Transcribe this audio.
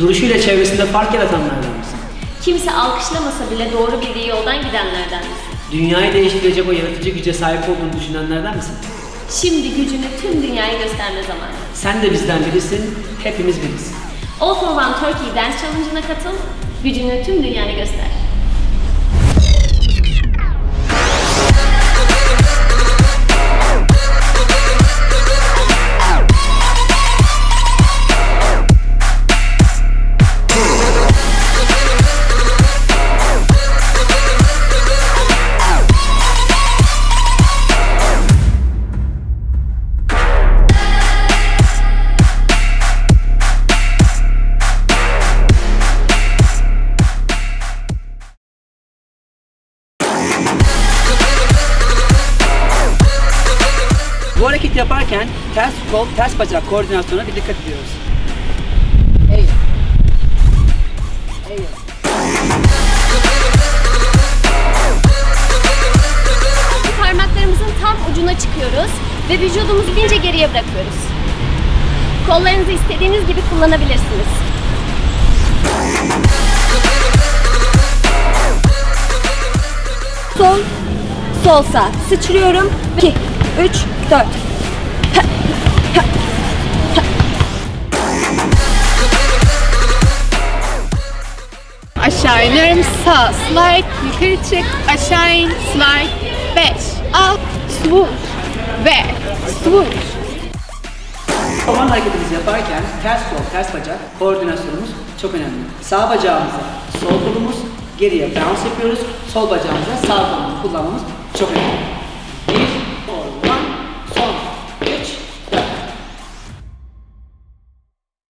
Duruşuyla çevresinde fark yaratanlardan mısın? Kimse alkışlamasa bile doğru bildiği yoldan gidenlerden misin? Dünyayı değiştirecek o yaratıcı güce sahip olduğunu düşünenlerden misin? Şimdi gücünü tüm dünyaya gösterme zamanı. Sen de bizden birisin, hepimiz biriz. All for One Turkey Dance Challenge'ına katıl, gücünü tüm dünyaya göster. Bu hareketi yaparken ters kol, ters bacak koordinasyonuna bir dikkat ediyoruz. Parmaklarımızın tam ucuna çıkıyoruz ve vücudumuzu bince geriye bırakıyoruz. Kollarınızı istediğiniz gibi kullanabilirsiniz. Sol, sol sağ. Sıçrıyorum. 2, 3, 4. Aşağı iniyorum. Sağ slide yukarı çık. Aşağı in. Slide. 5 alt. Swoosh. Ve swoosh. Tavan hareketimizi yaparken ters kol, ters bacak koordinasyonumuz çok önemli. Sağ bacağımıza sol kolumuz, geriye bounce yapıyoruz. Sol bacağımıza sağ kolumuzu kullanmamız çok önemli.